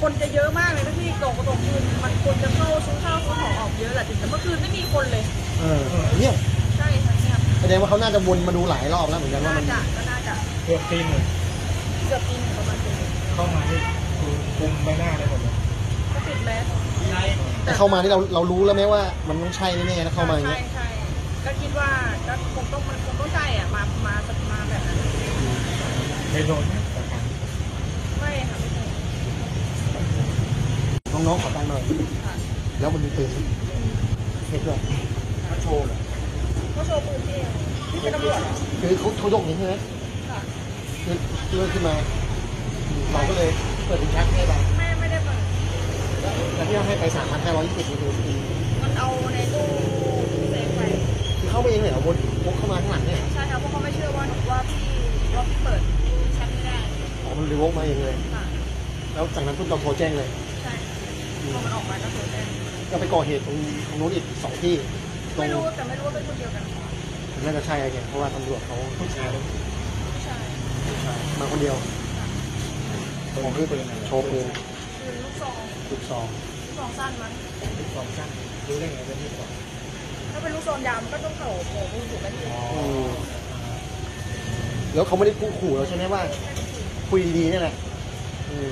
คนจะเยอะมากเลยนะพี่ตกตกคืนมันคนจะเข้าซื้อข้าวซื้อของออกเยอะแหละแต่เมื่อคืนไม่มีคนเลย เออเนี่ย ดงว่าเขาน่าจะวนมาดูหลายรอบแล้วเหมือนกันว่าน่ามันจะก็น่าจะเกือบตีหนึ่งเกือบตีหนึ่งประมาณตีหนึ่งเข้ามาที่คุมใบหน้าได้หมดเลยก็ปิดแมสแต่เข้ามาที่เราเรารู้แล้วไหมว่ามันต้องใช่แน่ๆนะเข้ามาอย่างใช่เงี้ยใช่ก็คิดว่าก็คงต้องมันคงต้องใช่อะมามามาแบบนั้นเคยโดนไหมแต่ครั้งไม่ค่ะไม่ใช่น้องๆขอตังค์หน่อยค่ะแล้วมันมีปืนเห็นด้วยมาโชว์เหรอ เขาโชว์ปืนพี่เองพี่เป็นตำรวจเหรอ คือเขาเขายกอย่างนี้ใช่ไหมคือเลื่อนขึ้นมาเราก็เลยเปิดเป็นชักให้ไปไม่ไม่ได้เปิดแล้วที่เราให้ไปสามพันห้าร้อยยี่สิบคือมันเอาในตู้เซฟไปคือเข้าไปเองเลยเหรอวนวกเข้ามาข้างหลังเนี่ยใช่ค่ะเพราะเขาไม่เชื่อว่าว่าพี่ว่าพี่เปิดแชทไม่ได้อ๋อมันเลยวกมาเองเลยแล้วจากนั้นปุ๊บเราโทรแจ้งเลยใช่พอมันออกมาก็โทรแจ้งก็ไปก่อเหตุตรงตรงนู้นอีกสองที่ไม่รู้แต่ไม่รู้ว่าเป็นคนเดียวกัน น่าจะใช่ไงเพราะว่าตำรวจเขาผู้ชายเลยใช่มาคนเดียวผมคือปืนอะไรโชว์ปืนคือลูกซองลูกซองลูกซองสั้นมั้งลูกสองชั้นรู้ได้ไงเป็นลูกสองถ้าเป็นลูกซองยาวมันก็ต้องเข่าโผล่มือถูกไหมพี่อืมแล้วเขาไม่ได้พูดขู่เราใช่ไหมว่า คุยดีๆนี่แหละอืม